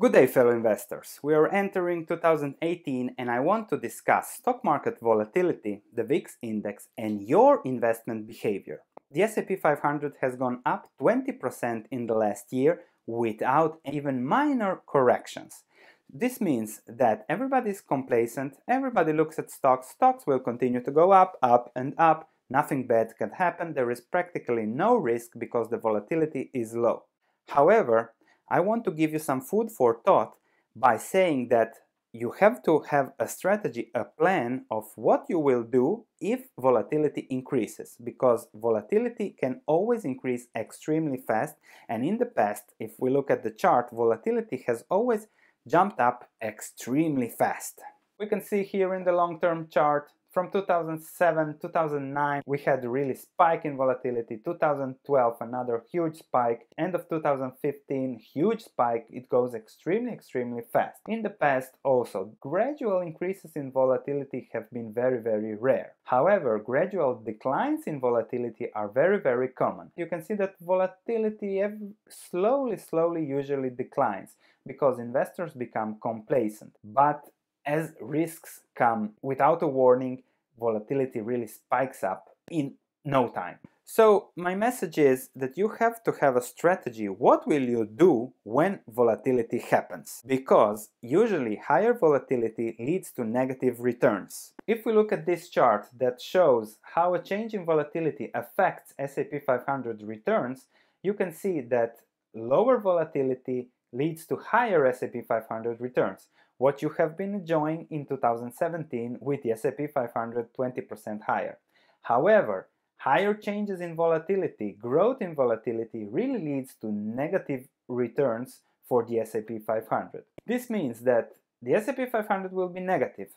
Good day fellow investors. We are entering 2018 and I want to discuss stock market volatility, the VIX index and your investment behavior. The S&P 500 has gone up 20% in the last year without even minor corrections. This means that everybody is complacent, everybody looks at stocks, stocks will continue to go up, up and up, nothing bad can happen, there is practically no risk because the volatility is low. However, I want to give you some food for thought by saying that you have to have a strategy, a plan of what you will do if volatility increases because volatility can always increase extremely fast and in the past if we look at the chart volatility has always jumped up extremely fast. We can see here in the long-term chart from 2007, 2009, we had really spike in volatility. 2012, another huge spike. End of 2015, huge spike. It goes extremely, extremely fast. In the past, also, gradual increases in volatility have been very, very rare. However, gradual declines in volatility are very, very common. You can see that volatility slowly, slowly usually declines because investors become complacent. But as risks come without a warning, volatility really spikes up in no time. So my message is that you have to have a strategy. What will you do when volatility happens? Because usually higher volatility leads to negative returns. If we look at this chart that shows how a change in volatility affects S&P 500 returns, you can see that lower volatility leads to higher S&P 500 returns, what you have been enjoying in 2017 with the S&P 500 20% higher. However, higher changes in volatility, growth in volatility really leads to negative returns for the S&P 500. This means that the S&P 500 will be negative.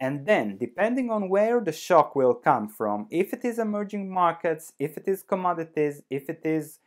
And then, depending on where the shock will come from, if it is emerging markets, if it is commodities, if it is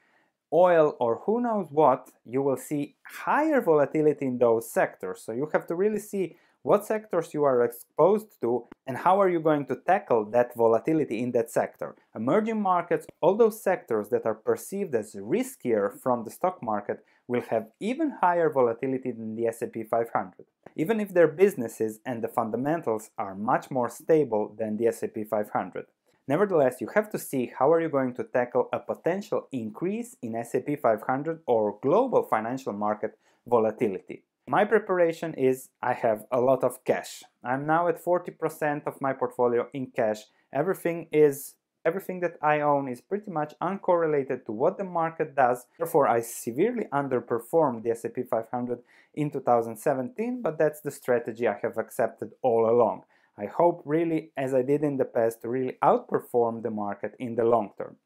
oil or who knows what, you will see higher volatility in those sectors. So you have to really see what sectors you are exposed to and how are you going to tackle that volatility in that sector. Emerging markets, all those sectors that are perceived as riskier from the stock market will have even higher volatility than the S&P 500, even if their businesses and the fundamentals are much more stable than the S&P 500. Nevertheless, you have to see how are you going to tackle a potential increase in S&P 500 or global financial market volatility. My preparation is I have a lot of cash. I'm now at 40% of my portfolio in cash. Everything is everything that I own is pretty much uncorrelated to what the market does. Therefore, I severely underperformed the S&P 500 in 2017, but that's the strategy I have accepted all along. I hope really, as I did in the past, to really outperform the market in the long term.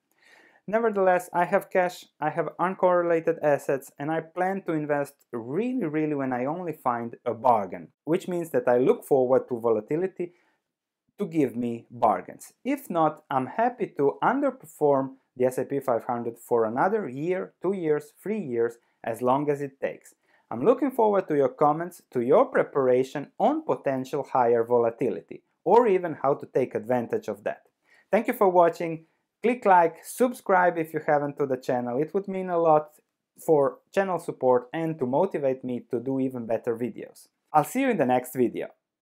Nevertheless, I have cash, I have uncorrelated assets, and I plan to invest really, really when I only find a bargain, which means that I look forward to volatility to give me bargains. If not, I'm happy to underperform the S&P 500 for another year, two years, three years, as long as it takes. I'm looking forward to your comments, to your preparation on potential higher volatility, or even how to take advantage of that. Thank you for watching. Click like, subscribe if you haven't to the channel. It would mean a lot for channel support and to motivate me to do even better videos. I'll see you in the next video.